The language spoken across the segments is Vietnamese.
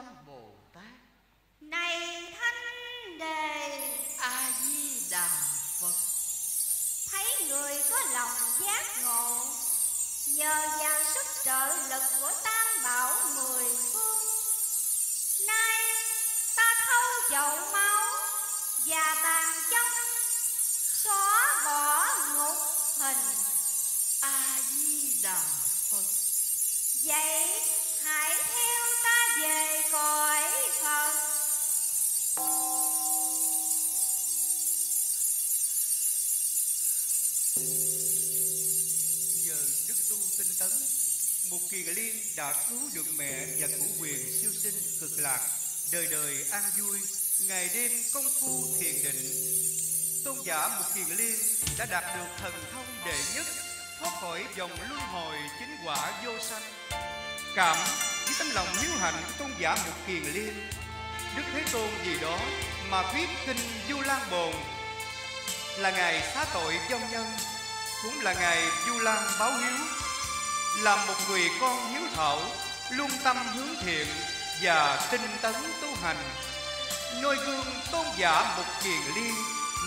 tâm bồ tát. Này thanh đề a di đà phật. thấy người có lòng giác ngộ nhờ vào sức trợ lực của tam bảo mười phương nay ta thâu dậu ma Một kiền liên đã cứu được mẹ và củ quyền siêu sinh cực lạc. Đời đời an vui, Ngày đêm công phu thiền định. Tôn giả một kiền liên đã đạt được thần thông đệ nhất, Thoát khỏi dòng luân hồi chính quả vô sanh. Cảm, với tấm lòng hiếu hạnh của tôn giả một kiền liên Đức Thế Tôn vì đó mà viết kinh Du Lan Bồn. Là ngày xá tội vong nhân, cũng là ngày Du Lan báo hiếu. Làm một người con hiếu thảo, Luôn tâm hướng thiện Và tinh tấn tu hành. Noi gương tôn giả một kiền liên,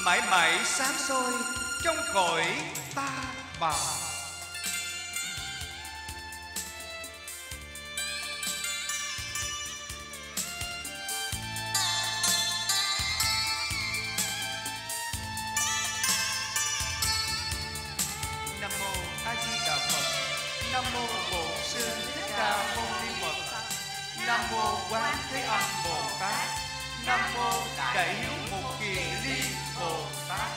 Mãi mãi sáng soi Trong cõi ta bà. Mô Quan Thế Âm Bồ Tát. Nam mô Đại Hiếu Một Kiền Liên Bồ Tát.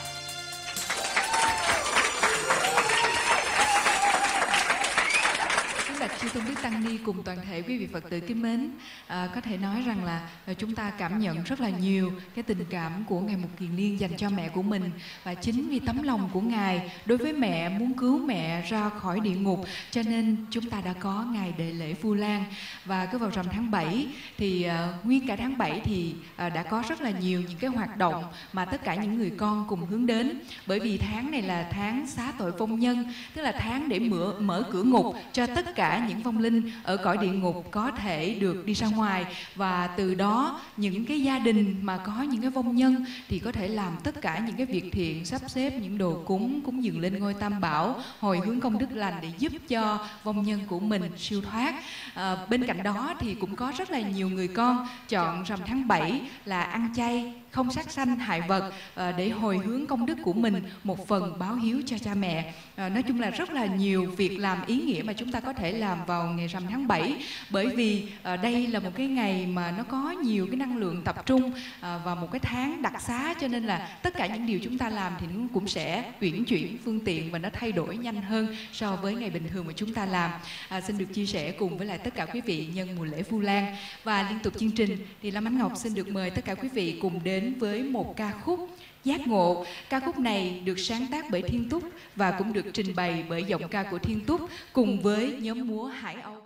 Kính bạch chư tôn đức tăng ni cùng toàn thể quý vị Phật tử kính mến, à, có thể nói rằng là à, chúng ta cảm nhận rất là nhiều cái tình cảm của ngài Mục Kiền Liên dành cho mẹ của mình và chính vì tấm lòng của ngài đối với mẹ muốn cứu mẹ ra khỏi địa ngục cho nên chúng ta đã có ngày đệ lễ Vu Lan. Và cứ vào rằm tháng 7 thì à, nguyên cả tháng 7 thì à, đã có rất là nhiều những cái hoạt động mà tất cả những người con cùng hướng đến. Bởi vì tháng này là tháng xá tội vong nhân tức là tháng để mở mở cửa ngục cho tất cả những vong linh ở cõi địa ngục có thể được đi ra ngoài. Và từ đó những cái gia đình mà có những cái vong nhân thì có thể làm tất cả những cái việc thiện sắp xếp những đồ cúng cúng dường lên ngôi tam bảo hồi hướng công đức lành để giúp cho vong nhân của mình siêu thoát. À, bên cạnh đó thì cũng có rất là nhiều người con chọn rằm tháng 7 là ăn chay không sát sanh hại vật ờ, để hồi hướng công đức của mình một phần báo hiếu cho cha mẹ. Ờ, nói chung là rất là nhiều việc làm ý nghĩa mà chúng ta có thể làm vào ngày rằm tháng 7 bởi vì ờ, đây là một cái ngày mà nó có nhiều cái năng lượng tập trung vào một cái tháng đặc xá cho nên là tất cả những điều chúng ta làm thì nó cũng sẽ uyển chuyển phương tiện và nó thay đổi nhanh hơn so với ngày bình thường mà chúng ta làm. À, xin được chia sẻ cùng với lại tất cả quý vị nhân mùa lễ Vu Lan. Và liên tục chương trình thì Lam Ánh Ngọc xin được mời tất cả quý vị cùng đến với một ca khúc Giác ngộ, ca khúc này được sáng tác bởi Thiên Túc và cũng được trình bày bởi giọng ca của Thiên Túc cùng với nhóm múa Hải Âu.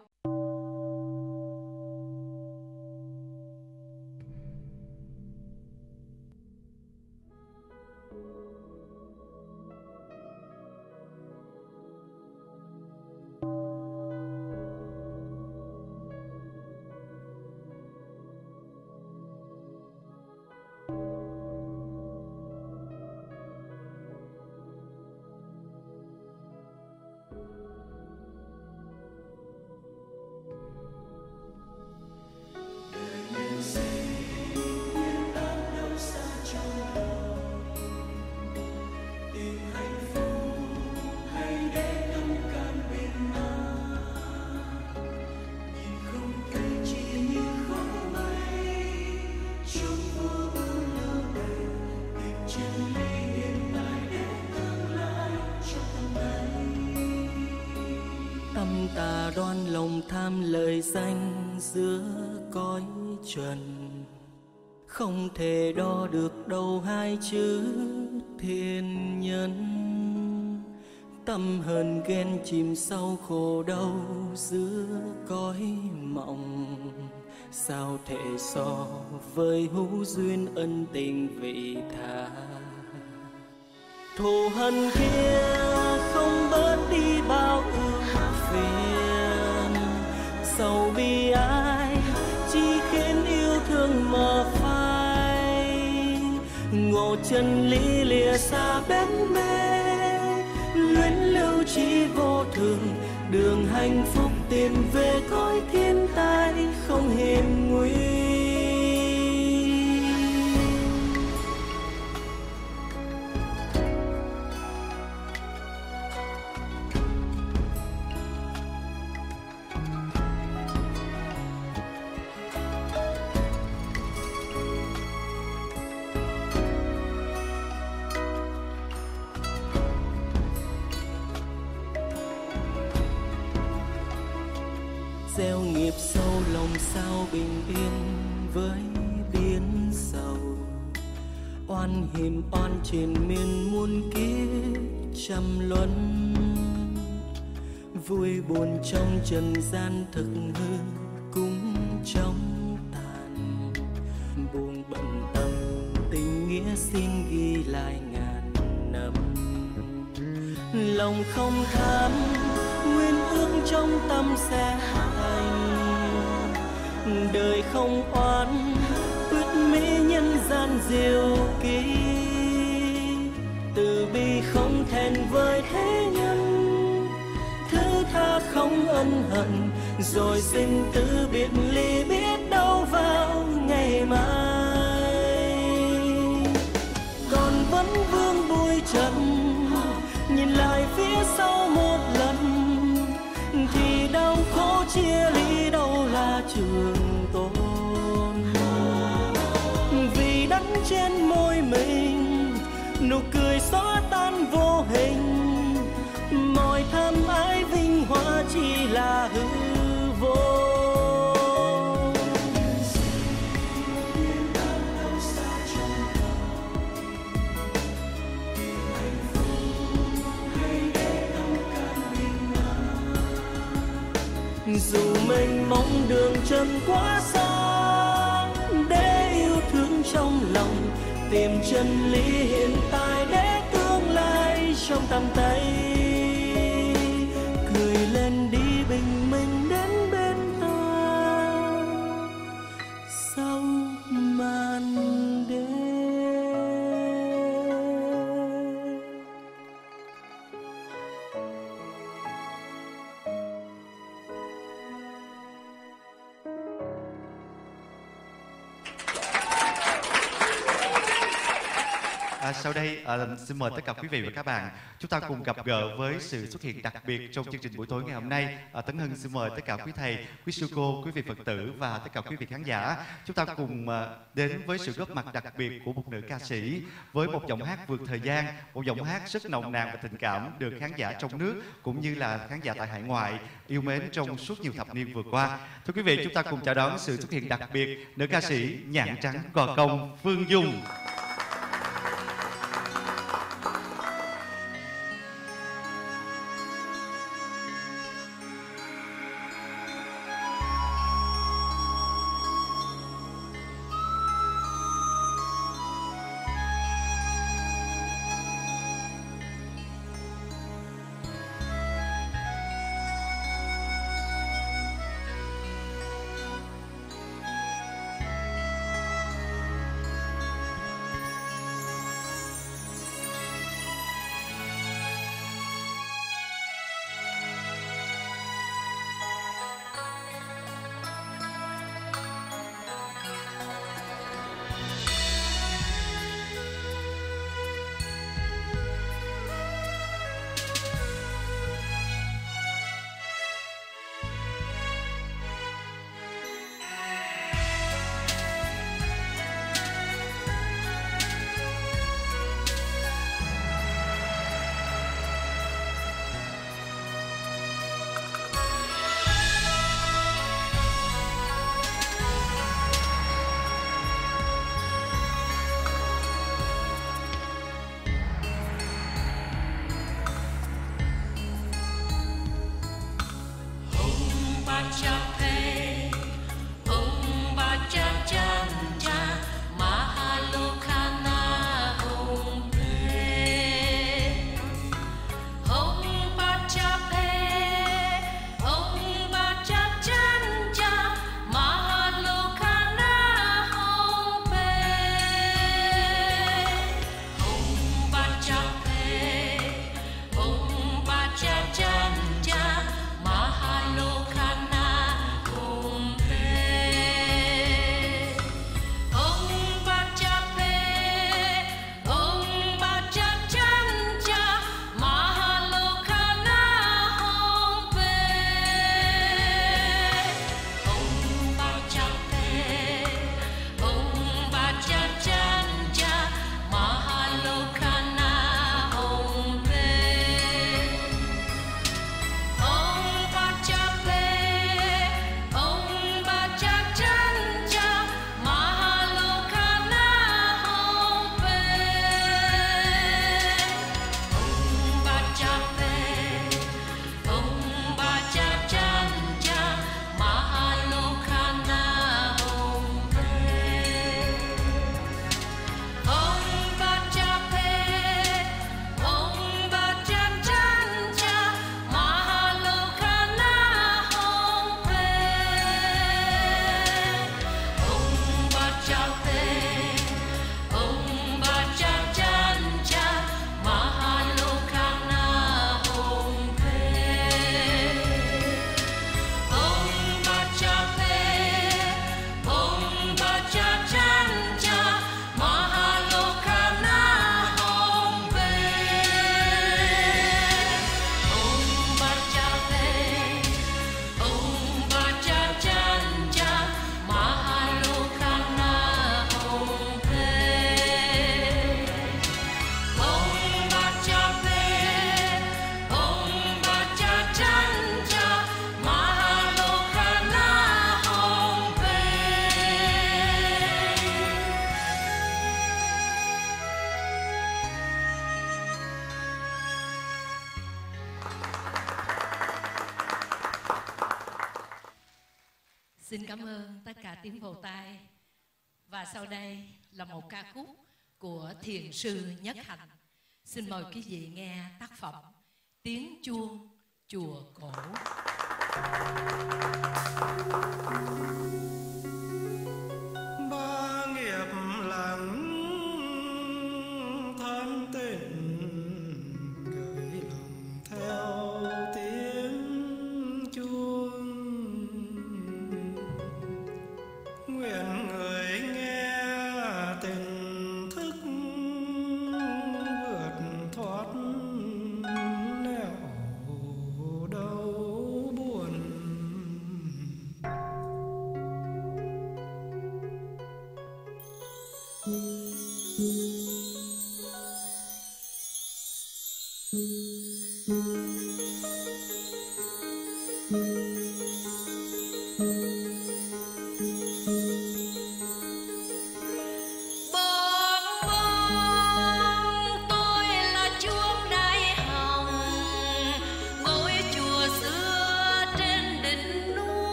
Đoan lòng tham lời danh giữa cõi trần. Không thể đo được đâu hai chữ thiên nhân tâm hờn ghen chìm sâu khổ đau giữa cõi mộng. Sao thể so với hữu duyên ân tình vị tha? Thù hận kia không bớt đi bao ưu phiền sầu bi ai, chỉ khiến yêu thương mờ phai. Ngộ chân lý lìa xa bén mê, luyến lưu chỉ vô thường. Đường hạnh phúc tìm về cõi thiên tai, không hiểm nguy. Sâu, lòng sao bình yên với biến sầu. Oan hiểm oan trên miền muôn kiếp trăm luân. Vui buồn trong trần gian thực hư cũng trong tàn. Buồn bận tâm, tình nghĩa xin ghi lại ngàn năm. Lòng không tham nguyên ước trong tâm sẽ đời không oán, quyết mỹ nhân gian diệu kỳ từ bi không thẹn với thế nhân, thứ tha không ân hận. Rồi sinh tử biệt ly biết đâu vào ngày mai. Còn vẫn vương bụi trần, nhìn lại phía sau một lần. Thì đau khổ chia ly đâu là trường trên môi mình, nụ cười xóa tan vô hình. Mọi tham ái vinh hoa chỉ là hư vô. Dù mênh mong đường chân quá xa lòng tìm chân lý hiện tại để tương lai trong tầm tay. Xin mời tất cả quý vị và các bạn chúng ta cùng gặp gỡ với sự xuất hiện đặc biệt trong chương trình buổi tối ngày hôm nay. À, Tấn Hưng xin mời tất cả quý thầy, quý sư cô, quý vị Phật tử và tất cả quý vị khán giả chúng ta cùng à, đến với sự góp mặt đặc biệt của một nữ ca sĩ với một giọng hát vượt thời gian, một giọng hát rất nồng nàn và tình cảm được khán giả trong nước cũng như là khán giả tại hải ngoại yêu mến trong suốt nhiều thập niên vừa qua. Thưa quý vị, chúng ta cùng chào đón sự xuất hiện đặc biệt nữ ca sĩ nhạn trắng gò công Phương Dung. Vương Phổ Tài và sau đây là một ca khúc của Thiền sư Nhất Hạnh. Xin mời quý vị nghe tác phẩm Tiếng chuông chùa cổ. Ba nghiệp lặng thân tình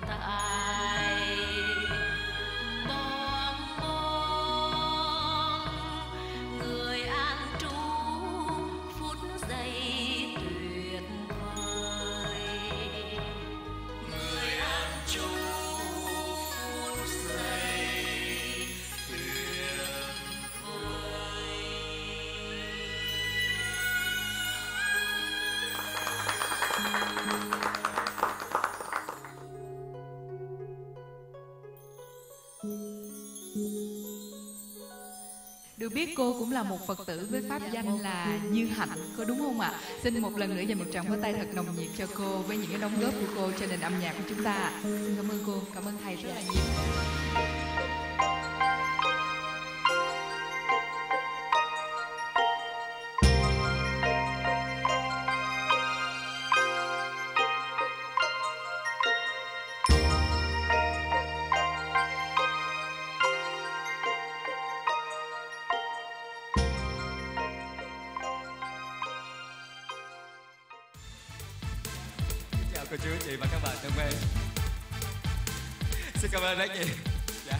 等待 được biết cô cũng là một phật tử với pháp danh là như hạnh, có đúng không ạ? Xin một lần nữa dành một tràng pháo tay thật nồng nhiệt cho cô với những cái đóng góp của cô cho nền âm nhạc của chúng ta. Xin cảm ơn cô, cảm ơn thầy rất là nhiều. Cảm ơn rất nhiều dạ.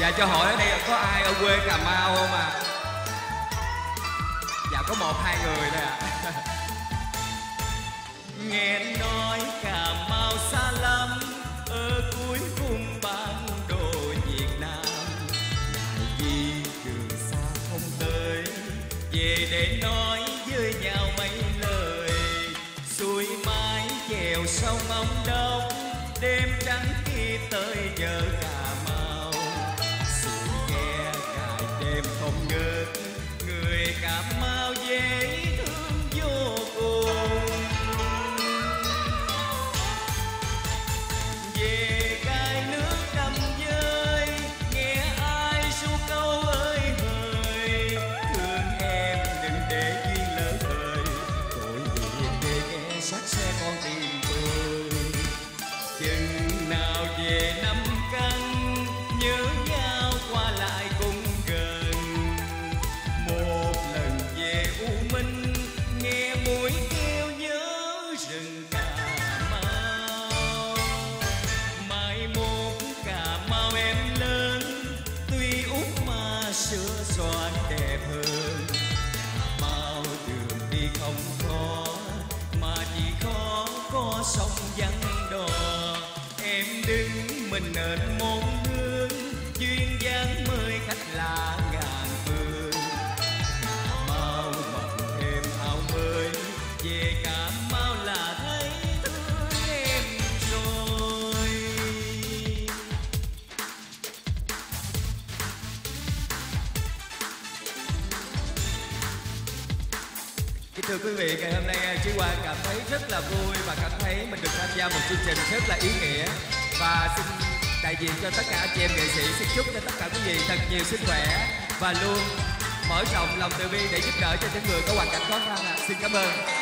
Dạ cho hỏi ở đây có ai ở quê cà mau chiều sông ông đông đêm trắng khi tới giờ cà mau. Xuôi nghe cài đêm không ngớt, người cà mau dễ đứng môn hương duyên dáng mời khách lạ ngàn phương. Mau mặc thêm áo mới về cà mau là thấy thương em rồi. Kính thưa quý vị, ngày hôm nay à, chị qua cảm thấy rất là vui và cảm thấy mình được tham gia một chương trình rất là ý nghĩa. Và xin đại diện cho tất cả anh chị em nghệ sĩ xin chúc cho tất cả quý vị thật nhiều sức khỏe và luôn mở rộng lòng từ bi để giúp đỡ cho những người có hoàn cảnh khó khăn ạ. Xin cảm ơn.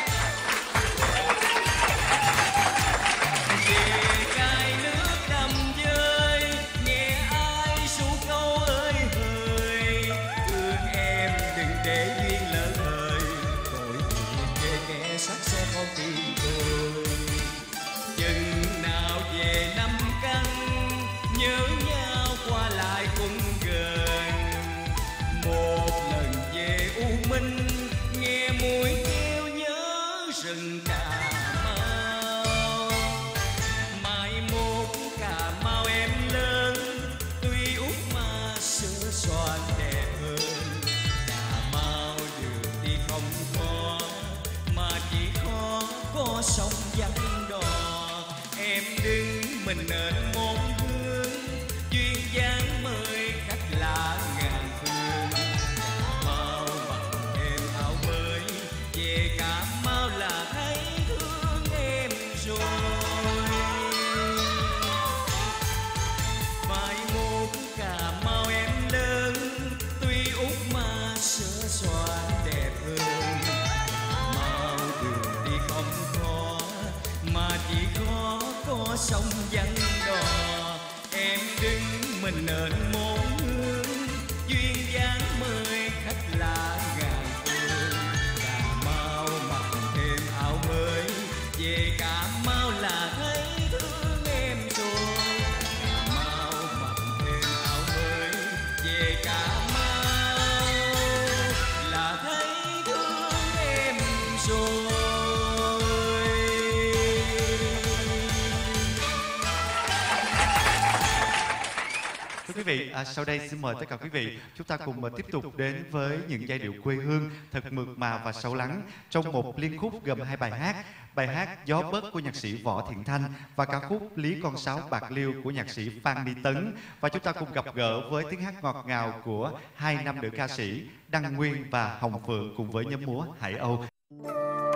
Vị, à, sau đây xin mời tất cả quý vị chúng ta cùng à, tiếp tục đến với những giai điệu quê hương thật mượt mà và sâu lắng trong một liên khúc gồm hai bài hát. Bài hát Gió bớt của nhạc sĩ Võ Thiện Thanh và ca khúc Lý con sáo bạc liêu của nhạc sĩ Phan Ni Tấn. Và chúng ta cùng gặp gỡ với tiếng hát ngọt ngào của hai nam nữ ca sĩ Đăng Nguyên và Hồng Phượng cùng với nhóm múa Hải Âu. gió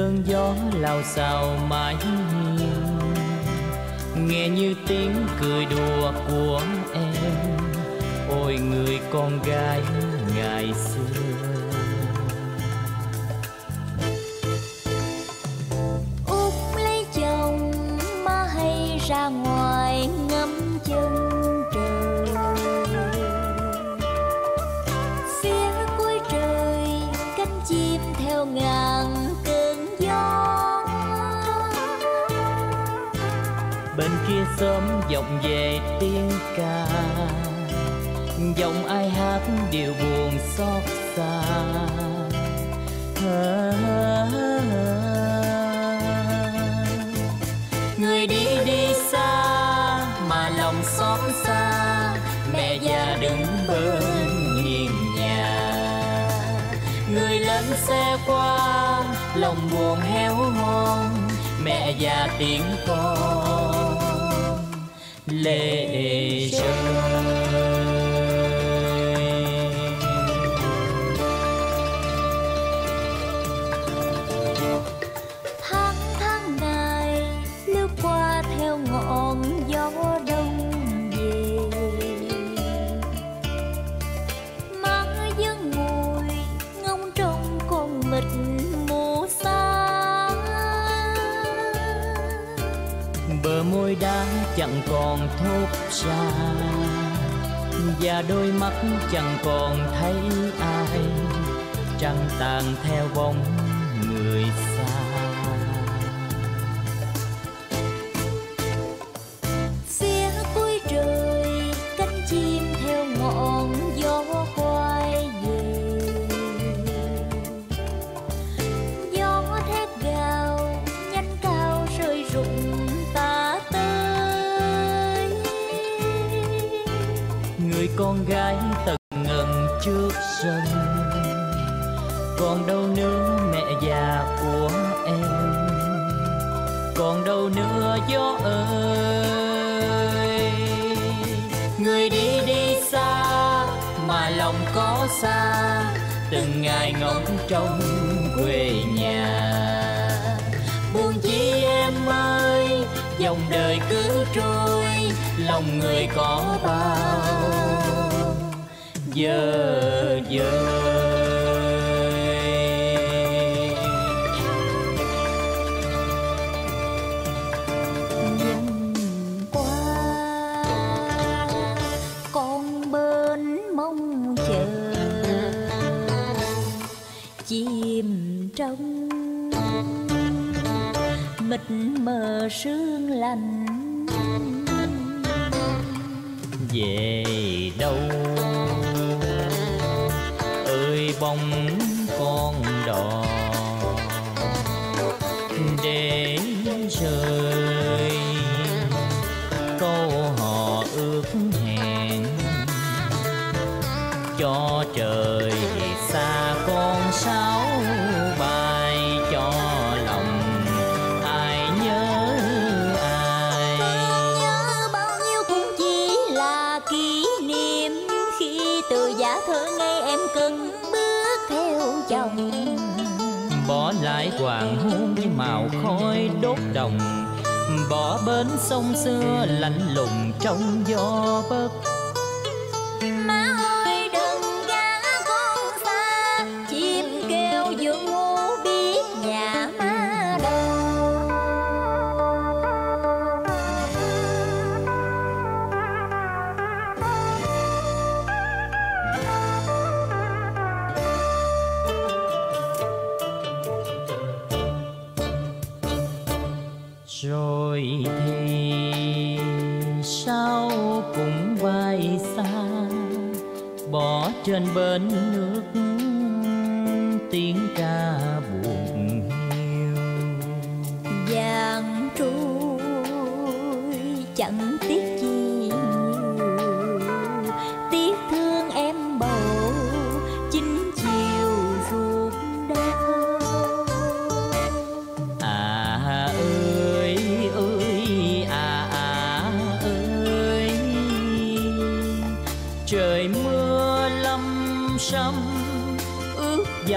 cơn gió lao xao mãi hiền. Nghe như tiếng cười đùa của em, ôi người con gái ngày xưa. Sớm vọng về tiếng ca. Giọng ai hát đều buồn xót xa. Người đi đi xa mà lòng xót xa. Mẹ già đứng bên hiền nhà. Người lên xe qua, lòng buồn héo hon. Mẹ già tiếng con lệ rơi chẳng còn thốt ra. Và đôi mắt chẳng còn thấy ai. Trăng tàn theo bóng gái tận ngần trước sân. Còn đâu nữa mẹ già của em? Còn đâu nữa gió ơi? Người đi đi xa mà lòng có xa, từng ngày ngóng trong quê nhà. Buồn chi em ơi, dòng đời cứ trôi, lòng người có bao mong chờ. Chìm trong mịt mờ sương lạnh về đâu bóng con đò. Để khói đốt đồng. Bỏ bến sông xưa lạnh lùng trong gió bất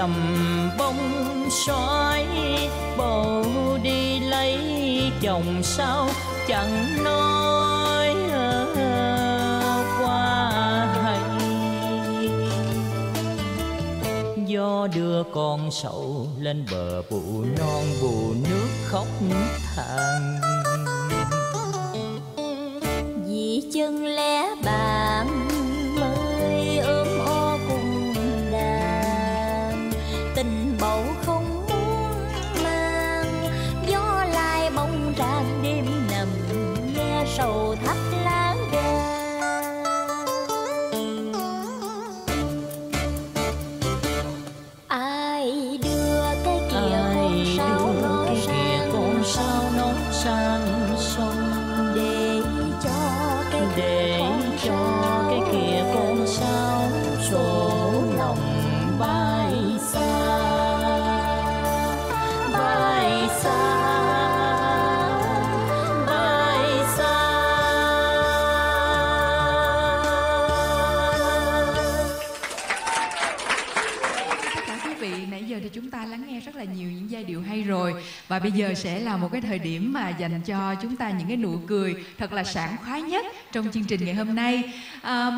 cầm bông xoáy bầu đi lấy chồng sao chẳng nói ờ, qua hay. Do đưa con sậu lên bờ bù non bù nước khóc và bây giờ sẽ là một cái thời điểm mà dành cho chúng ta những cái nụ cười thật là sảng khoái nhất trong chương trình ngày hôm nay. À,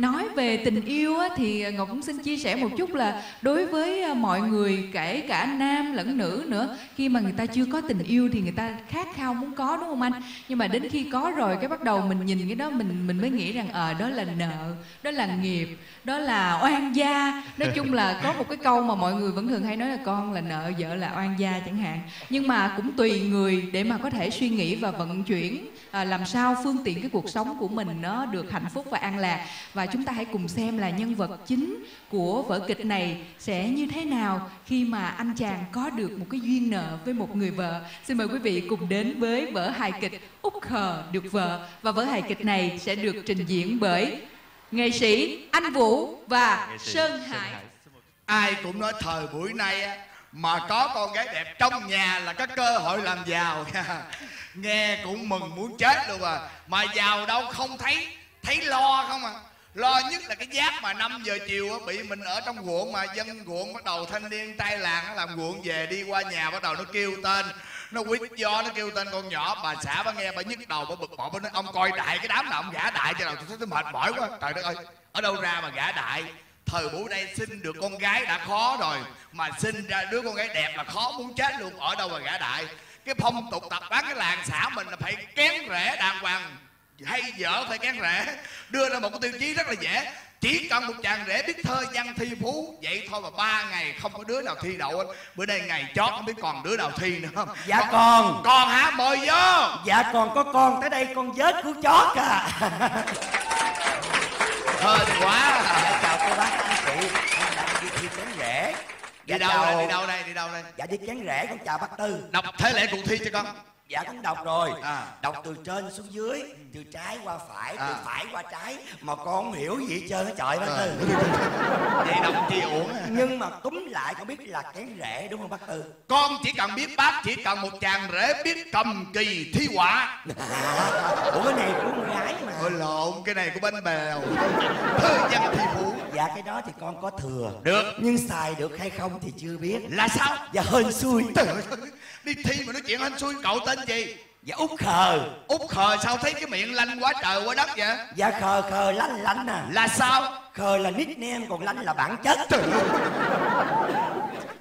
nói về tình yêu á, thì ngọc cũng xin chia sẻ một chút là đối với ờ, mọi người kể cả nam lẫn nữ nữa khi mà người ta chưa có tình yêu thì người ta khát khao muốn có đúng không anh? Nhưng mà đến khi có rồi cái bắt đầu mình nhìn cái đó mình mình mới nghĩ rằng ờ đó là nợ đó là nghiệp đó là oan gia. Nói chung là có một cái câu mà mọi người vẫn thường hay nói là con là nợ vợ là oan gia chẳng hạn. Nhưng mà cũng tùy người để mà có thể suy nghĩ và vận chuyển. À, làm sao phương tiện cái cuộc sống của mình nó được hạnh phúc và an lạc. Và chúng ta hãy cùng xem là nhân vật chính của vở kịch này sẽ như thế nào khi mà anh chàng có được một cái duyên nợ với một người vợ. Xin mời quý vị cùng đến với vở hài kịch út khờ được vợ. Và vở hài kịch này sẽ được trình diễn bởi nghệ sĩ anh vũ và sơn hải. Ai cũng nói thời buổi nay á, mà có con gái đẹp trong nhà là có cơ hội làm giàu. Nghe cũng mừng muốn chết luôn à. Mà giàu đâu không thấy thấy lo không à. Lo nhất là cái giác mà 5 giờ chiều bị mình ở trong ruộng mà dân ruộng bắt đầu thanh niên trai làng làm ruộng về đi qua nhà bắt đầu nó kêu tên. Nó quýt do, nó kêu tên con nhỏ. Bà xã bà nghe, bà nhức đầu, bà bực bội, bà nói, ông coi đại cái đám nào ông gã đại cho nào, tôi thấy tôi mệt mỏi quá. Trời đất ơi, ở đâu ra mà gã đại? Thời buổi đây sinh được con gái đã khó rồi mà sinh ra đứa con gái đẹp là khó muốn chết luôn ở đâu mà gả đại. Cái phong tục tập quán cái làng xã mình là phải kén rễ đàng hoàng. Hay vợ phải kén rễ đưa ra một cái tiêu chí rất là dễ. Chỉ cần một chàng rể biết thơ văn thi phú vậy thôi mà ba ngày không có đứa nào thi đậu hết. bữa nay ngày chót không biết còn đứa nào thi nữa không? Dạ còn. Còn hả? Mời vô. Dạ còn có con tới đây con vớt của chót à hên quá. Dạ chào cô bác anh chị. Em đang đi thi kén rể đi đâu đây? đi đâu đây? Đi đâu đây? Dạ đi kén rể con chào bác Tư. Đọc thế lệ cuộc thi cho con Dạ con đọc rồi. À. Đọc từ trên xuống dưới Từ trái qua phải Từ À. phải qua trái Mà con không hiểu gì hết trơn á trời bác Tư vậy đọc chi uổng à. Nhưng mà túm lại con biết là kén rể đúng không bác Tư? Con chỉ cần biết bác chỉ cần một chàng rể biết cầm kỳ thi họa Ủa cái này của con gái mà. Ôi lộn cái này của bánh bèo. Thơ văn thi phú Dạ cái đó thì con có thừa. Được. Nhưng xài được hay không thì chưa biết. Là sao? Dạ hên xui. Trời ơi, đi thi mà nói chuyện hên xui cậu tên gì? Dạ út khờ. Út khờ sao thấy cái miệng lanh quá trời quá đất vậy? Dạ khờ khờ lanh lanh à. Là sao? Khờ là nickname còn lanh là bản chất.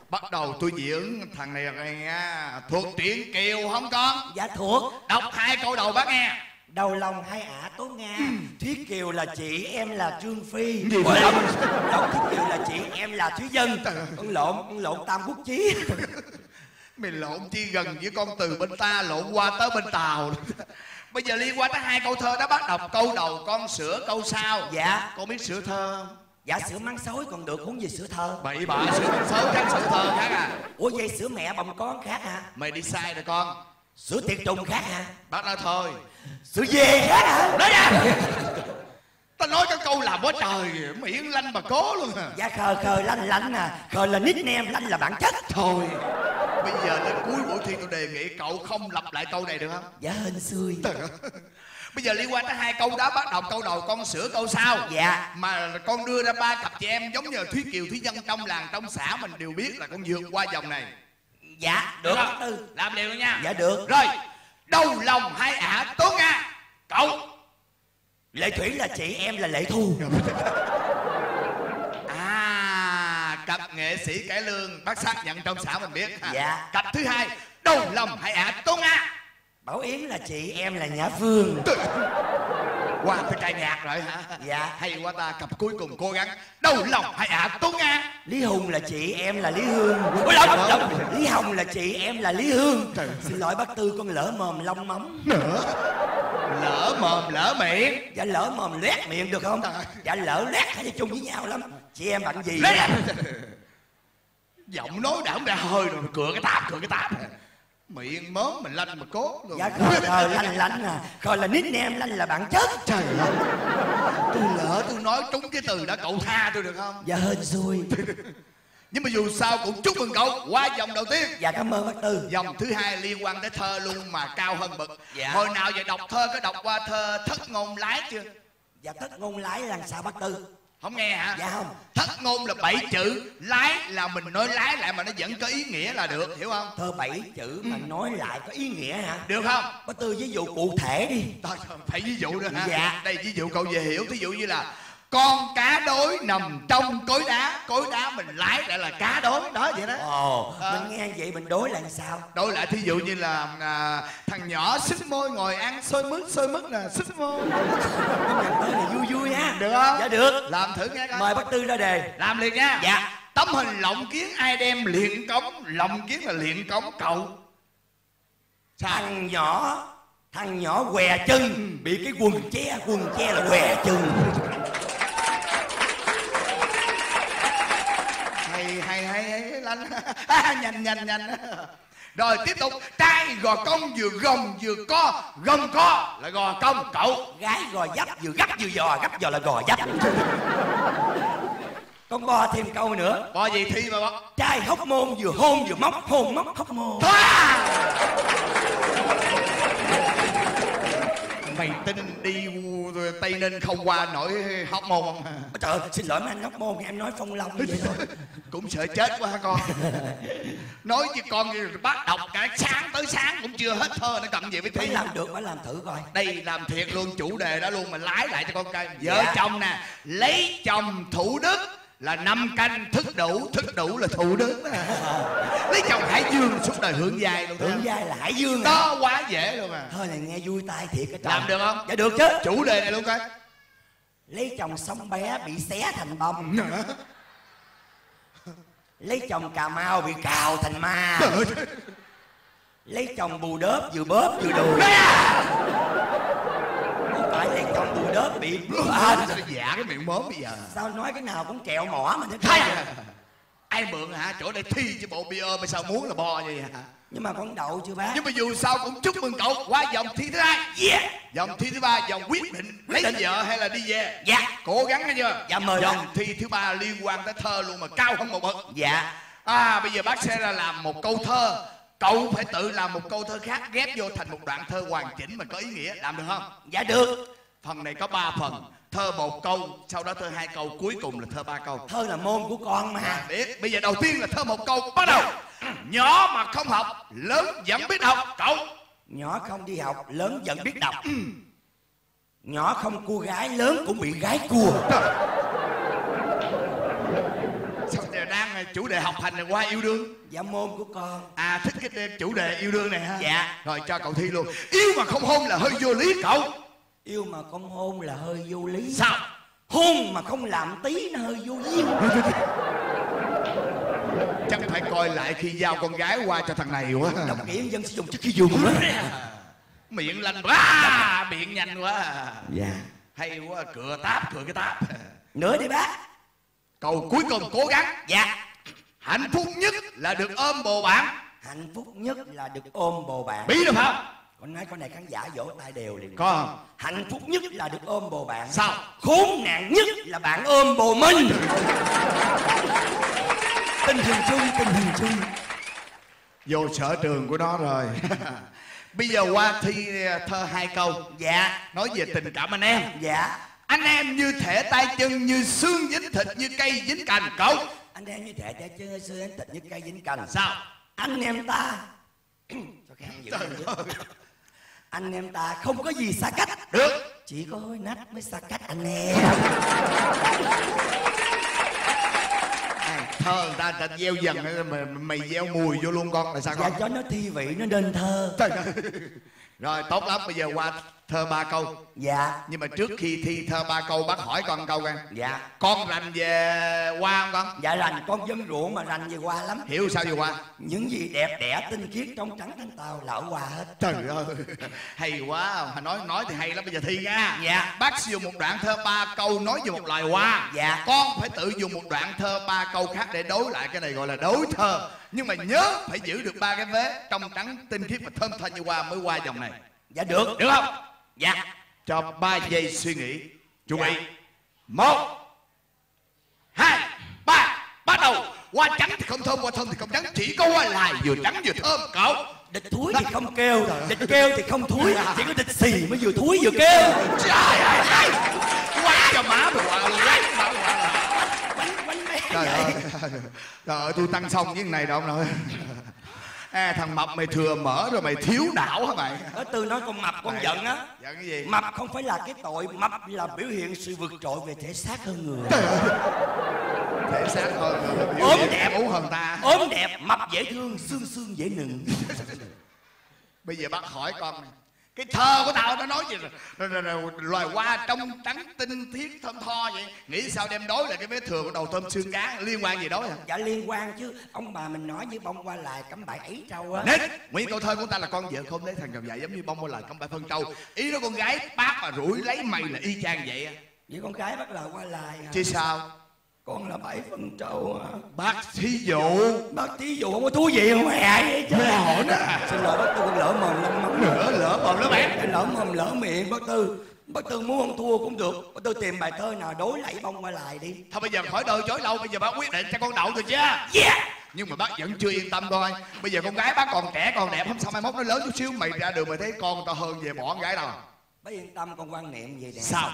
Bắt đầu tôi diễn thằng này này nha thuộc truyện kiều không con? Dạ thuộc. Đọc hai câu đầu bác nghe. Đầu lòng hai ả tố Nga Thuyết Kiều là chị em là Trương Phi. Gì vậy? lộn Thuyết Kiều là chị em là Thúy Dân. Con lộn con lộn Tam Quốc Chí mày lộn chi gần với con từ bên ta lộn qua tới bên tàu. Bây giờ liên quan tới hai câu thơ đó bắt đọc câu đầu con sửa câu sau. Dạ. Con biết sửa thơ không? Dạ sữa măng xối còn được huống gì sữa thơ. Bậy bạ sửa bằng xấu khác sửa thơ khác à. Ủa vậy sữa mẹ bồng con khác hả? Mày đi sai rồi con. Sữa tiệt trùng khác hả? Bắt đầu thôi. Sữa dê khác hả? Nói ra ta nói cái câu làm quá trời miệng lanh mà cố luôn à. Dạ khờ khờ lanh lanh à. Khờ là nickname lanh là bản chất. Thôi bây giờ đến cuối buổi thi tôi đề nghị cậu không lặp lại câu này được không? Dạ hên xui. Bây giờ liên quan tới hai câu đó bắt đầu câu đầu con sửa câu sau. Dạ. Mà con đưa ra ba cặp chị em giống như là thúy kiều thúy dân trong làng trong xã mình đều biết là con vượt qua vòng này. Dạ được. Không? tư làm liền luôn nha. Dạ được. Rồi đầu lòng hai ả tố nga cậu lệ thủy là chị em là lệ thu. À cặp nghệ sĩ cải lương bác xác nhận trong xã mình biết. Dạ. cặp thứ hai đầu lòng hai ả tố nga bảo yến là chị em là nhã phương. Qua tới cai nhạc rồi hả? Dạ. Hay quá ta cặp cuối cùng cố gắng. Đầu lòng hai ả tố nga lý hùng là chị em là lý hương. Ôi lộn lộn. Lý hồng là chị em là lý hương. Xin lỗi bác tư con lỡ mồm lông móng lỡ mồm lỡ miệng. Dạ lỡ mồm loét miệng được không? Dạ. Lỡ loét hay chung với nhau lắm. Chị em bạn gì? Lét. giọng nói đã không ra hơi rồi cựa cái táp cựa cái táp. Miệng mớm mình lanh mà cố luôn dạ khờ khờ lanh lanh à. Khờ là nickname lanh là bản chất trời ơi. Tôi lỡ tôi nói trúng cái từ đó cậu tha tôi được không? Dạ hên xui nhưng mà dù sao cũng chúc mừng cậu. Qua vòng đầu tiên. Dạ cảm ơn bác tư. Vòng thứ hai liên quan tới thơ luôn mà cao hơn bậc Dạ. hồi nào giờ đọc thơ có đọc qua thơ thất ngôn lái chưa? Dạ thất ngôn lái là sao bác tư? Không nghe hả? Dạ không. Thất ngôn là bảy chữ. Lái là mình nói lái lại mà nó vẫn có ý nghĩa là được hiểu không? Thơ bảy chữ mà nói lại có ý nghĩa hả? Được không? Bác tư ví dụ cụ thể đi. Thôi, phải ví dụ nữa hả? Dạ. đây ví dụ cậu về hiểu. Thí dụ như là con cá đối nằm trong cối đá. Cối đá mình lái lại là cá đối đó vậy đó. Ồ Ờ. mình nghe vậy mình đối là làm sao? Đối lại thí dụ như là à, thằng nhỏ xích môi ngồi ăn xôi mứt xôi mứt là xích môi. Tới là vui vui ha. Được không? Dạ được. Làm thử nghe coi. Mời bác tư ra đề. Làm liền nha. Dạ. Tấm hình lộng kiến ai đem luyện cống lộng kiến là luyện cống cậu. Sao? Thằng nhỏ thằng nhỏ què chân. Bị cái quần che quần che là què chân hay hay lanh à, nhanh nhanh nhanh. Rồi tiếp tục. Trai gò công vừa gồng vừa co gồng co là gò công cậu. Gái gò dấp vừa gấp vừa giò gấp giò là gò dấp. Con bo thêm câu nữa. Bò gì thi mà bò trai hóc môn vừa hôn vừa móc hôn móc hóc môn mày tin đi tây ninh không qua nổi hóc môn không? Ôi trời ơi, xin lỗi mấy anh hóc môn em nói phong long vậy thôi. Cũng sợ chết quá hả con? Nói với con bắt đọc cả sáng tới sáng cũng chưa hết thơ nó cầm gì với thi làm được phải làm thử coi. Đây làm thiệt luôn chủ đề đó luôn mà lái lại cho con coi. Vợ Dạ. chồng nè lấy chồng thủ đức là năm canh thức đủ thức đủ là thủ đức nè. lấy chồng hải dương suốt đời hưởng dài luôn hưởng giai là hải dương hả? đó quá dễ luôn à. Thôi này nghe vui tai thiệt cái làm được không? Dạ được chứ. Chủ đề này luôn coi. Lấy chồng xong bé bị xé thành bông. Lấy chồng cà mau bị cào thành ma. Lấy chồng bù đớp vừa bóp vừa đùi không phải lấy chồng bù đớp bị à, giả cái miệng mớm bây giờ? Sao nói cái nào cũng kẹo mỏ mà Thấy à? ai mượn hả? Chỗ đây thi chứ bộ bia mà sao muốn là bo vậy hả? Nhưng mà con đậu chưa bác. Nhưng mà dù sao cũng chúc mừng cậu. Qua vòng thi thứ hai. Yeah. Vòng thi thứ ba vòng quyết định lấy định. vợ hay là đi về? Dạ. Cố gắng nghe chưa? Dạ, mời vòng thi thứ ba liên quan tới thơ luôn mà cao hơn một bậc. Dạ. À bây giờ bác sẽ ra làm một câu thơ. Cậu phải tự làm một câu thơ khác ghép vô thành một đoạn thơ hoàn chỉnh mà có ý nghĩa. Làm được không? Dạ được phần này có ba phần. Thơ một câu sau đó thơ hai câu cuối cùng là thơ ba câu. Thơ là môn của con mà. À, biết bây giờ đầu tiên là thơ một câu bắt đầu. Nhỏ mà không học lớn vẫn biết học. Cậu. Nhỏ không đi học lớn vẫn biết đọc. Nhỏ không cua gái lớn cũng bị gái cua. Sao đang à, chủ đề học hành là qua yêu đương? Dạ môn của con. À thích cái chủ đề yêu đương này ha? Dạ. rồi cho cậu thi luôn. Yêu mà không hôn là hơi vô lý cậu yêu mà không hôn là hơi vô lý. Sao? Hôn mà không làm tí nó hơi vô duyên chắc phải coi lại khi giao con gái qua cho thằng này quá. Đốc nghĩa dân sử dụng trước khi dùng á. Miệng lanh quá miệng nhanh quá. Dạ. Hay quá cửa táp cửa cái táp. Nữa đi bác. Câu cuối cùng cố gắng. Dạ. Hạnh phúc nhất là được ôm bồ bạn. Hạnh phúc nhất là được ôm bồ bạn. Biết được không con nói con này khán giả vỗ tay đều liền. Có không? Hạnh phúc nhất là được ôm bồ bạn. Sao? Khốn nạn nhất là bạn ôm bồ mình. Tình hình chung tình hình chung. Vô sở trường của nó rồi. Bây giờ qua thi thơ hai câu. Dạ. Nói về tình cảm anh em. Dạ. Anh em như thể tay chân như xương dính thịt như cây dính cành cậu. Anh em như thể trẻ chơi xưa đến thịt như cây dính cành. Sao? Anh em ta. Cho lên chứ. Anh em ta không có gì xa cách. Được. Chỉ có hối nách mới xa cách anh em. Thơ người ta ta gieo dần mày, mày gieo mùi vô luôn con là sao dạ con cho nó thi vị nó nên thơ. Rồi tốt lắm bây giờ qua thơ ba câu. Dạ. Nhưng mà trước khi thi thơ ba câu bác hỏi con câu coi dạ. Con rành về hoa không con? Dạ rành con dân ruộng mà rành về hoa lắm. Hiểu sao về hoa? Những gì đẹp đẽ tinh khiết trong trắng thanh tao là ở hoa hết. Trời ơi. Hay quá. Mà nói nói thì hay lắm bây giờ thi nha. Dạ. bác sử dụng một đoạn thơ ba câu nói về một loài hoa. Dạ. con phải tự dùng một đoạn thơ ba câu khác để đối lại cái này gọi là đối thơ. Nhưng mà nhớ phải giữ được ba cái vế trong trắng tinh khiết và thơm tho như hoa mới qua dòng này. Dạ được. Được không dạ. Cho ba giây suy nghĩ. chuẩn Dạ. bị một. Hai. Ba. Bắt đầu. Hoa trắng thì không thơm hoa thơm thì không trắng. Chỉ có hoa lại vừa trắng vừa thơm. Cậu. Địch thúi thì không kêu. Địch kêu thì không thúi. Chỉ có địch xì mới vừa thúi vừa kêu. Trời ơi. Quá cho má mày bánh bé trời ơi. Trời ơi tôi tăng xong với cái này đâu ông nội à, thằng mập mày thừa mỡ rồi mày thiếu não hả mày? Ở từ nói con mập con giận á. giận cái gì? Mập không phải là cái tội mập là biểu hiện sự vượt trội về thể xác hơn người. Thể xác hơn rồi ốm đẹp. ú hơn ta. Ốm đẹp mập dễ thương xương xương dễ nựng. Bây giờ bác hỏi con này cái thơ của tao nó nói gì rồi, rồi, rồi, rồi loài hoa trong trắng tinh khiết thơm tho vậy. Nghĩ sao đem đối là cái vết thừa của đầu tôm xương cá liên quan gì đó hả? Dạ liên quan chứ. Ông bà mình nói với bông qua lại cắm bãi ấy trâu á. Nết, nguyên câu thơ của ta là con vợ không lấy thằng chồng dạy giống như bông qua lời không phải phân trâu. Ý nó con gái bác mà rủi lấy mày là y chang vậy á. Vậy con gái bắt đầu qua lại à. chứ sao con là bảy phần trâu à. bác thí dụ. Bác thí dụ không có thú vị không? Hề vậy chứ. Mê hồn á xin lỗi bác tư con lỡ mồm mắm lỡ lỡ mồm lỡ mẹ Cái lỡ mồm lỡ miệng bác tư. Bác tư muốn không thua cũng được. Bác tư tìm bài thơ nào đối lại bông qua lại đi. Thôi bây giờ khỏi đợi chối lâu bây giờ bác quyết định cho con đậu rồi chứ. Yeah. Nhưng mà bác vẫn chưa yên tâm coi bây giờ con gái bác còn trẻ còn đẹp không sao mai mốt nó lớn chút xíu. Mày ra đường mày thấy con tao hơn về bỏ con gái đâu. Bác yên tâm con quan niệm gì nè. Sao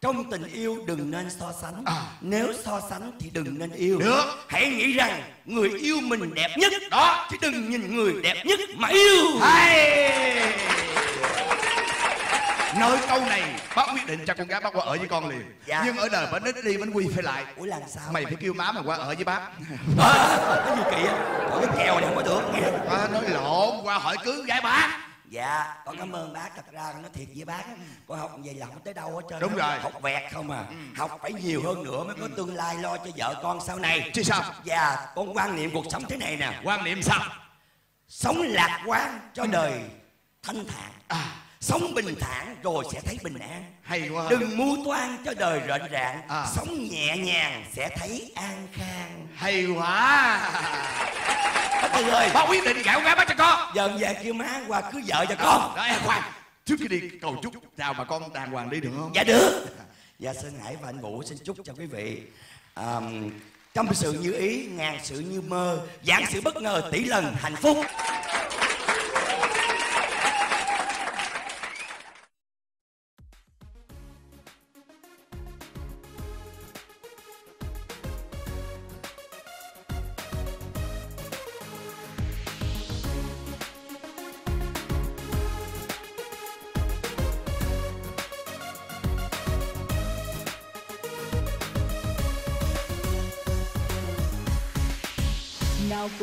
trong tình yêu đừng nên so sánh. À. nếu so sánh thì đừng nên yêu. Được. hãy nghĩ rằng người yêu mình đẹp nhất. Đó. Chứ đừng nhìn người đẹp nhất mà yêu. Hay. Nơi câu này bác quyết định cho con gái bác qua ở với con liền. Dạ. nhưng ở đời bánh ít đi bánh quy phải lại. Ủa làm sao mày phải kêu má mày qua ở với bác. À, cái gì kỳ á? Cái kèo này không có được nghe. À, nói lộn qua hỏi cưới gái bác dạ con cảm ơn bác thật ra nói thiệt với bác con học vậy là không tới đâu hết trơn Đúng rồi. học vẹt không à. Học phải nhiều hơn nữa mới có tương lai lo cho vợ con sau này. Chứ sao? Dạ con quan niệm cuộc sống thế này nè. Quan niệm sao? Sống lạc quan cho đời thanh thản. À, sống bình thản rồi sẽ thấy bình an. Hay quá. Đừng mưu toan cho đời rộn ràng À. sống nhẹ nhàng sẽ thấy an khang. Hay quá. Tư ơi bác quyết định con gái bác cho con. Giờ về kêu má qua cưới vợ cho con. Đấy, khoan. Trước khi đi cầu chúc chào bà con đàng hoàng đi được không? Dạ được. Dạ xin hải và anh vũ xin chúc cho quý vị à, trăm sự như ý ngàn sự như mơ vạn sự bất ngờ tỷ lần hạnh phúc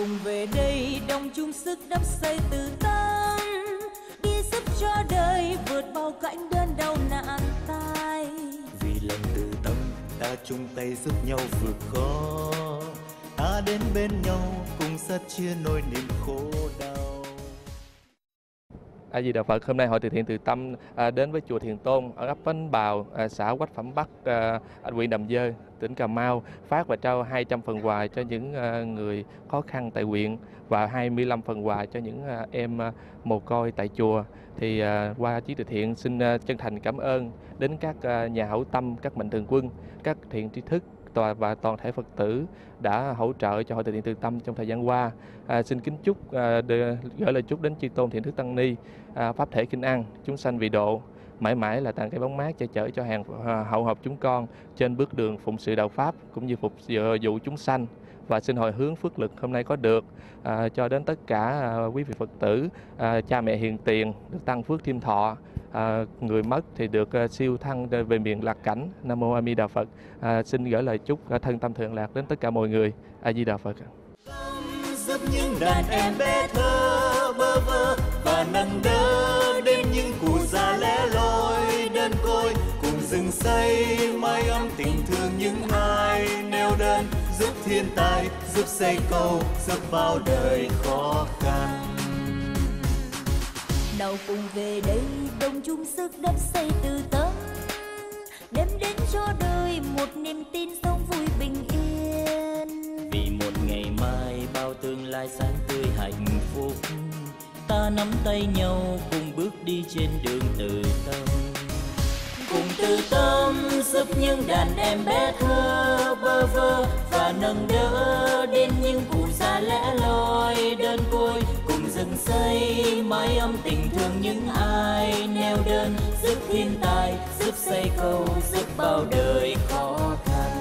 cùng về đây, đồng chung sức đắp xây từ tâm đi giúp cho đời vượt bao cảnh đơn đau nạn tai. Vì lòng từ tâm ta chung tay giúp nhau vượt khó, ta đến bên nhau cùng sát chia nỗi niềm khổ đau. A Di Đà Phật, hôm nay hội từ thiện từ tâm à, đến với chùa Thiền Tôn ở ấp Bánh Bào, à, xã Quách Phẩm Bắc, à, huyện Đầm Dơi, tỉnh Cà Mau phát và trao 200 phần quà cho những à, người khó khăn tại huyện và 25 phần quà cho những à, em à, mồ côi tại chùa. Thì à, qua chí từ thiện xin à, chân thành cảm ơn đến các à, nhà hảo tâm, các mạnh thường quân, các thiện tri thức tòa và toàn thể Phật tử đã hỗ trợ cho hội từ thiện từ tâm trong thời gian qua. À, xin kính chúc à, đưa, gửi lời chúc đến chư tôn thiện thức tăng ni à, pháp thể kinh an chúng sanh vì độ mãi mãi là tàn cái bóng mát che chở cho hàng à, hậu hợp chúng con trên bước đường phụng sự đạo pháp cũng như phục à, vụ chúng sanh và xin hồi hướng phước lực hôm nay có được à, cho đến tất cả à, quý vị Phật tử à, cha mẹ hiền tiền được tăng phước thêm thọ à, người mất thì được à, siêu thăng về miền lạc cảnh. Nam mô a di đà phật. À, xin gửi lời chúc à, thân tâm thượng lạc đến tất cả mọi người. A di đà phật. Giúp những đàn em bé thơ bơ vơ và nâng đỡ đến những cụ già lẻ loi đơn côi. Cùng rừng xây mái ấm tình thương những ai neo đơn giúp thiên tai giúp xây cầu giúp bao đời khó khăn nào cùng về đây, đồng chung sức đắp xây từ tâm đem đến cho đời một niềm tin sống vui bình yên. Vì một ngày mai bao tương lai sáng tươi hạnh phúc, ta nắm tay nhau cùng bước đi trên đường từ tâm cùng từ tâm giúp những đàn em bé thơ bơ vơ và nâng đỡ đến những cụ già lẻ loi đơn côi. Cùng dựng xây mái ấm tình thương những ai neo đơn, giúp thiên tài, giúp xây cầu giúp bao đời khó khăn.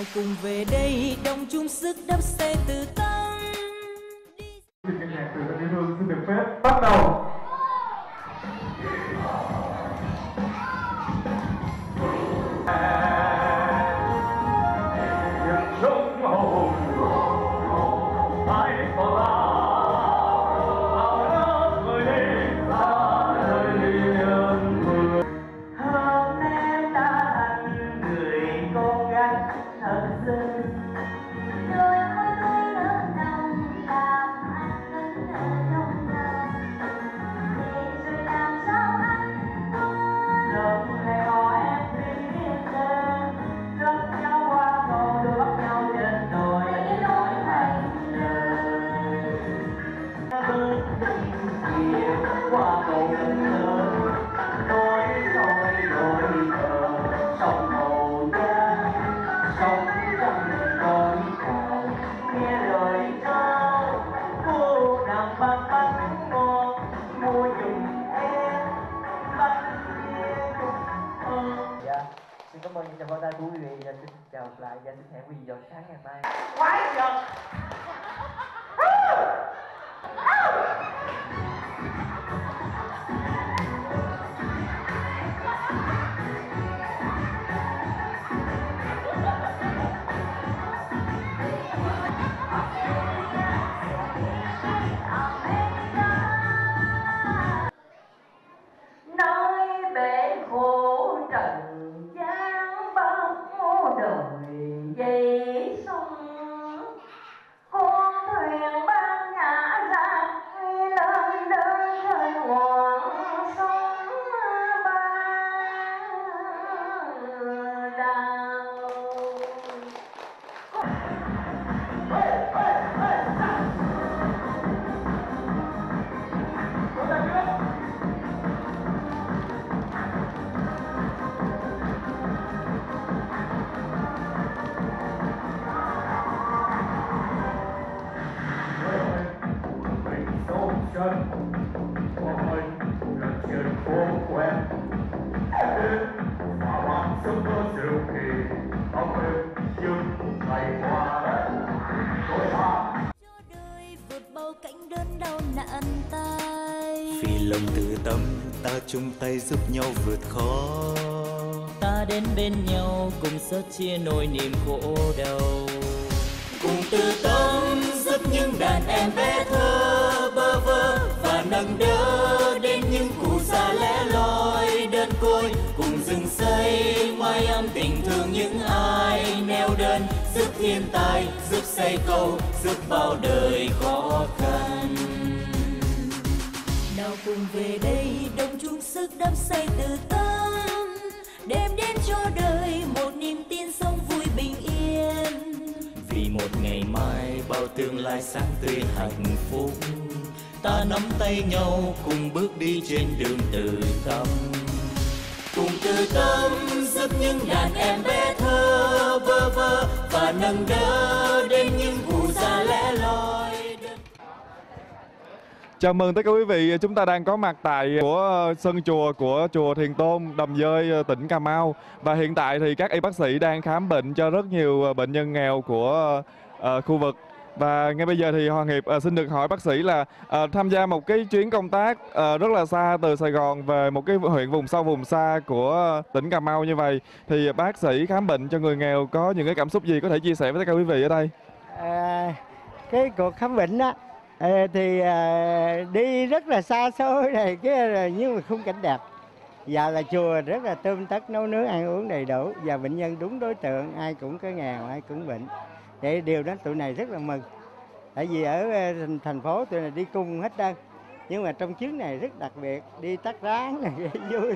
Nào cùng về đây đồng chung sức đắp xây từ ta chung tay giúp nhau vượt khó. Ta đến bên nhau cùng sớt chia nỗi niềm khổ đau. Cùng từ tâm giúp những đàn em bé thơ bơ vơ và nâng đỡ đến những cụ già lẻ loi đơn côi. Cùng rừng xây mái ấm tình thương những ai neo đơn giúp thiên tai giúp xây cầu giúp bao đời khó đắp xây từ tâm đem đến cho đời một niềm tin sống vui bình yên. Vì một ngày mai bao tương lai sáng tươi hạnh phúc ta nắm tay nhau cùng bước đi trên đường từ tâm. Cùng từ tâm giúp những đàn em bé thơ bơ vơ và nâng đỡ Chào mừng tất cả quý vị, chúng ta đang có mặt tại ờ, của ờ, sân chùa của chùa Thiền Tôn, Đầm Dơi, ờ, tỉnh Cà Mau. Và hiện tại thì các y bác sĩ đang khám bệnh cho rất nhiều bệnh nhân nghèo của uh, khu vực. Và ngay bây giờ thì Hoàng Hiệp uh, xin được hỏi bác sĩ là uh, tham gia một cái chuyến công tác uh, rất là xa từ Sài Gòn về một cái huyện vùng sâu vùng xa của tỉnh Cà Mau như vậy thì bác sĩ khám bệnh cho người nghèo có những cái cảm xúc gì có thể chia sẻ với tất cả quý vị ở đây? À, cái cuộc khám bệnh á Ờ, thì ờ, đi rất là xa xôi này kia nhưng mà khung cảnh đẹp. Và là chùa rất là tươm tất nấu nướng ăn uống đầy đủ. Và bệnh nhân đúng đối tượng ai cũng có nghèo ai cũng bệnh. Vậy điều đó tụi này rất là mừng. Tại vì ở ờ, thành, thành phố tụi này đi cung hết trơn nhưng mà trong chuyến này rất đặc biệt đi tắt ráng này vui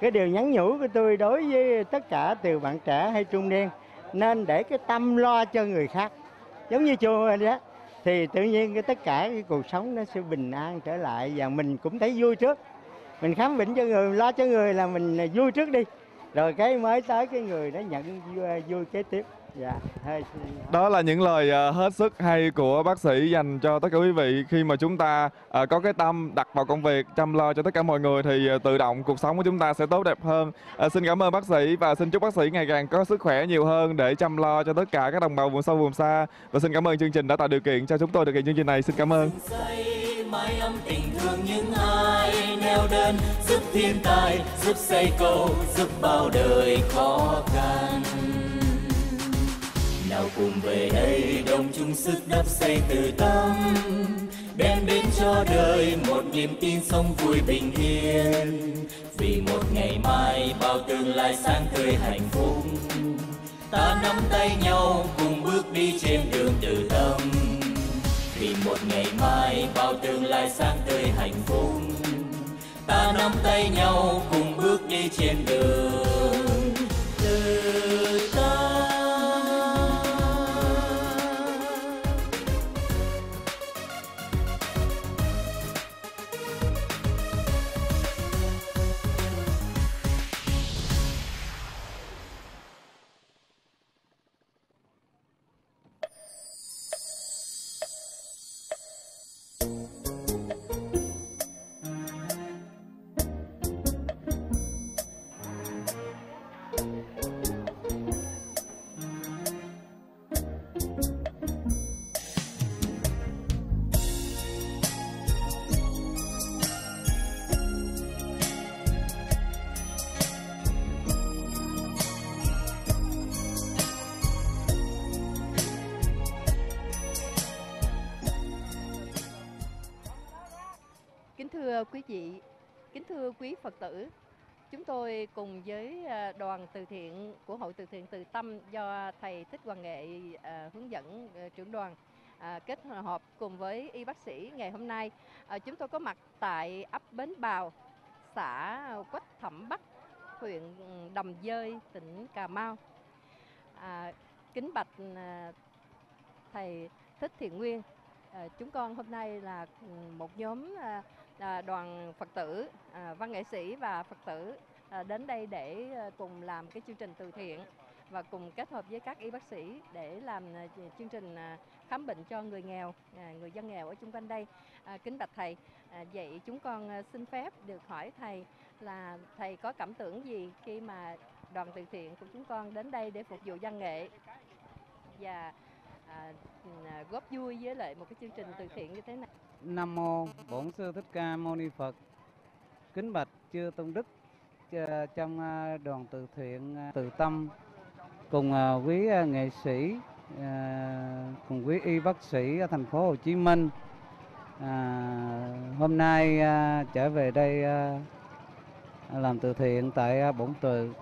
cái điều nhắn nhủ của tôi đối với tất cả từ bạn trẻ hay trung niên nên để cái tâm lo cho người khác. Giống như chùa mình đó thì tự nhiên cái tất cả cái cuộc sống nó sẽ bình an trở lại và mình cũng thấy vui trước. Mình khám bệnh cho người lo cho người là mình vui trước đi. Rồi cái mới tới cái người đó nhận vui, vui kế tiếp dạ Đó là những lời ờ, hết sức hay của bác sĩ dành cho tất cả quý vị khi mà chúng ta ờ, có cái tâm đặt vào công việc chăm lo cho tất cả mọi người thì ờ, tự động cuộc sống của chúng ta sẽ tốt đẹp hơn. Xin cảm ơn bác sĩ và xin chúc bác sĩ ngày càng có sức khỏe nhiều hơn để chăm lo cho tất cả các đồng bào vùng sâu vùng xa và xin cảm ơn chương trình đã tạo điều kiện cho chúng tôi thực hiện chương trình này. Xin cảm ơn. xây mái ấm tình thương những ai neo đơn giúp thiên tai giúp xây cầu giúp bao đời khó khăn nào cùng về đây đồng chung sức đắp xây từ tâm, đem đến cho đời một niềm tin sống vui bình yên. Vì một ngày mai, bao tương lai sáng tươi hạnh phúc, ta nắm tay nhau cùng bước đi trên đường từ tâm. Vì một ngày mai, bao tương lai sáng tươi hạnh phúc, ta nắm tay nhau cùng bước đi trên đường. Tôi cùng với ờ, đoàn từ thiện của Hội từ thiện Từ Tâm do thầy Thích Hoàng Nghệ ờ, hướng dẫn ờ, trưởng đoàn kết hợp cùng với y bác sĩ ngày hôm nay. Chúng tôi có mặt tại ấp Bến Bào, xã Quách Thẩm Bắc, huyện Đầm Dơi, tỉnh Cà Mau. À, kính bạch thầy Thích Thiện Nguyên. Chúng con hôm nay là một nhóm đoàn Phật tử, văn nghệ sĩ và Phật tử Ờ, đến đây để ờ, cùng làm cái chương trình từ thiện và cùng kết hợp với các y bác sĩ để làm ờ, chương trình khám bệnh cho người nghèo, người dân nghèo ở chung quanh đây. À, kính bạch thầy, à, vậy chúng con xin phép được hỏi thầy là thầy có cảm tưởng gì khi mà đoàn từ thiện của chúng con đến đây để phục vụ văn nghệ và à, à góp vui với lại một cái chương trình từ thiện như thế này. Nam mô Bổn sư Thích Ca Mâu Ni Phật. Kính bạch chư tôn đức Ờ, trong ờ, đoàn từ thiện ờ, từ tâm cùng quý nghệ sĩ cùng quý y bác sĩ ở thành phố Hồ Chí Minh. À, hôm nay trở về đây làm từ thiện tại bổng Bổn Từ.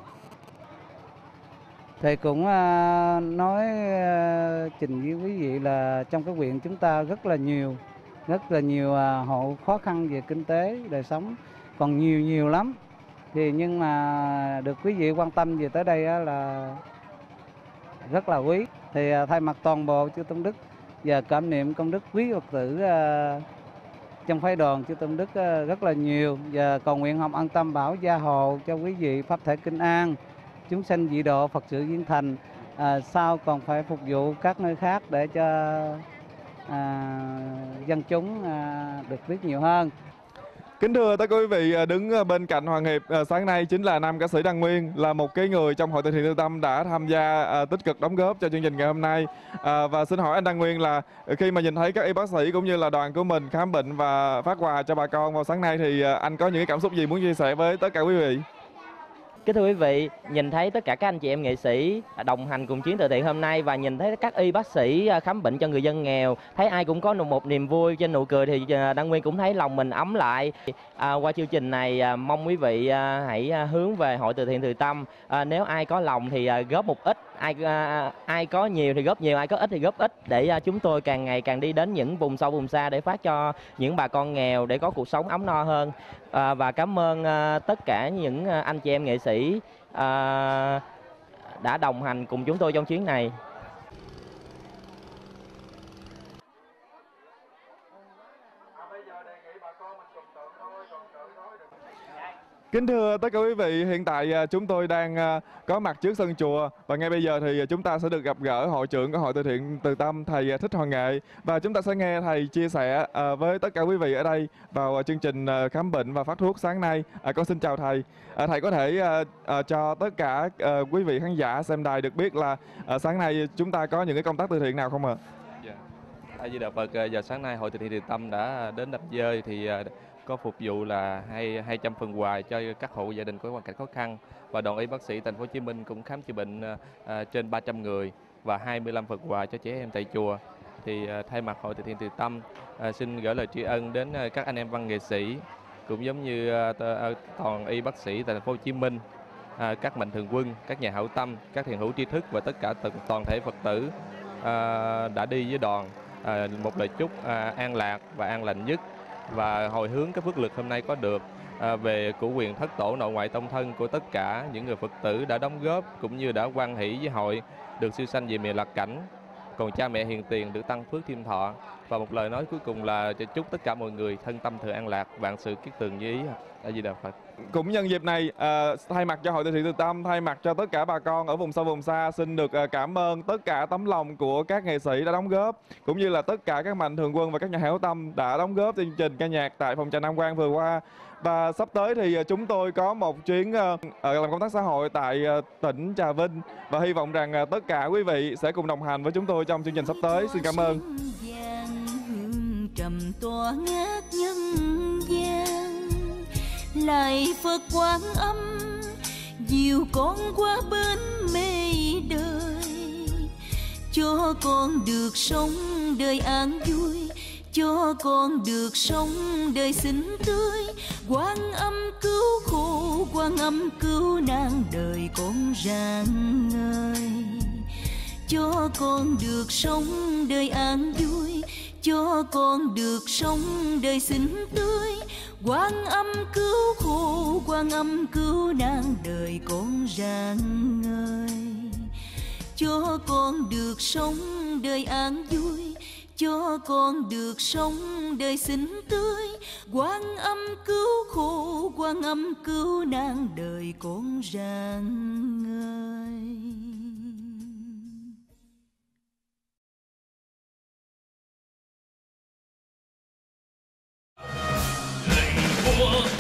Thầy cũng nói trình với quý vị là trong các huyện chúng ta rất là nhiều rất là nhiều à, hộ khó khăn về kinh tế đời sống còn nhiều nhiều lắm thì nhưng mà được quý vị quan tâm về tới đây là rất là quý thì à, thay mặt toàn bộ chư tôn đức và cảm niệm công đức quý phật tử à, trong phái đoàn chư tôn đức à, rất là nhiều và cầu nguyện hồng an tâm bảo gia hộ cho quý vị pháp thể kinh an chúng sanh dị độ phật sự viên thành à, sau còn phải phục vụ các nơi khác để cho à, dân chúng à, được biết nhiều hơn. Kính thưa tất cả quý vị, à, đứng à, bên cạnh Hoàng Hiệp à, sáng nay chính là nam ca sĩ Đăng Nguyên, là một cái người trong hội từ thiện tư tâm đã tham gia tích cực đóng góp cho chương trình ngày hôm nay. Và xin hỏi anh Đăng Nguyên là khi mà nhìn thấy các y bác sĩ cũng như là đoàn của mình khám bệnh và phát quà cho bà con vào sáng nay thì anh có những cái cảm xúc gì muốn chia sẻ với tất cả quý vị? Kính thưa quý vị, nhìn thấy tất cả các anh chị em nghệ sĩ đồng hành cùng chuyến từ thiện hôm nay và nhìn thấy các y bác sĩ à, khám bệnh cho người dân nghèo, thấy ai cũng có một niềm vui trên nụ cười thì à, Đăng Nguyên cũng thấy lòng mình ấm lại. À, qua chương trình này à, mong quý vị à, hãy à, hướng về hội từ thiện từ tâm. À, nếu ai có lòng thì à, góp một ít, ai à, à, ai có nhiều thì góp nhiều, ai có ít thì góp ít để à, chúng tôi càng ngày càng đi đến những vùng sâu vùng xa để phát cho những bà con nghèo để có cuộc sống ấm no hơn. À, và cảm ơn à, tất cả những à, anh chị em nghệ sĩ à, đã đồng hành cùng chúng tôi trong chuyến này. Kính thưa tất cả quý vị, hiện tại à, chúng tôi đang à, có mặt trước sân chùa và ngay bây giờ thì à, chúng ta sẽ được gặp gỡ hội trưởng của hội từ thiện từ tâm thầy Thích Hoàng Nghệ và chúng ta sẽ nghe thầy chia sẻ với tất cả quý vị ở đây vào chương trình khám bệnh và phát thuốc sáng nay. Con xin chào thầy. Thầy có thể cho tất cả quý vị khán giả xem đài được biết là sáng nay chúng ta có những cái công tác từ thiện nào không ạ? Dạ. A Di Đà Phật, giờ sáng nay hội từ thiện Từ Tâm đã đến đập dơi thì có phục vụ là hai 200 phần quà cho các hộ gia đình có hoàn cảnh khó khăn và đoàn y bác sĩ thành phố Hồ Chí Minh cũng khám chữa bệnh ờ, ờ, trên 300 người và 25 phần quà cho trẻ em tại chùa. Thì ờ, thay mặt hội từ thiện Từ Tâm xin gửi lời tri ân đến các anh em văn nghệ sĩ cũng giống như toàn y bác sĩ tại thành phố Hồ Chí Minh à, các mạnh thường quân, các nhà hảo tâm, các thiền hữu tri thức và tất cả toàn, toàn thể Phật tử à, đã đi với đoàn à, một lời chúc à, an lạc và an lành nhất và hồi hướng cái phước lực hôm nay có được à, về của quyền thất tổ nội ngoại tông thân của tất cả những người Phật tử đã đóng góp cũng như đã quan hỷ với hội được siêu sanh về miền lạc cảnh. Còn cha mẹ hiền tiền được tăng phước thêm thọ và một lời nói cuối cùng là cho chúc tất cả mọi người thân tâm thường an lạc vạn sự kiết tường như ý a di đà phật Cũng nhân dịp này, uh, thay mặt cho Hội từ thiện từ tâm, thay mặt cho tất cả bà con ở vùng sâu vùng xa, xin được uh, cảm ơn tất cả tấm lòng của các nghệ sĩ đã đóng góp, cũng như là tất cả các mạnh thường quân và các nhà hảo tâm đã đóng góp chương trình ca nhạc tại phòng trà Nam Quang vừa qua. Và sắp tới thì ờ, chúng tôi có một chuyến làm công tác xã hội tại tỉnh Trà Vinh và hy vọng rằng tất cả quý vị sẽ cùng đồng hành với chúng tôi trong chương trình sắp tới. Xin cảm ơn tòa tỏa ngát nhân gian. Lại phật quán âm, dìu con qua bên mê đời. Cho con được sống đời an vui, cho con được sống đời xinh tươi. Quan âm cứu khổ quan âm cứu nạn đời con rạng ngời. Cho con được sống đời an vui cho con được sống đời xinh tươi. Quan âm cứu khổ quan âm cứu nạn đời con rạng ngời. Cho con được sống đời an vui, cho con được sống đời xinh tươi. Quan âm cứu khổ quan âm cứu nạn đời con rạng ngời. for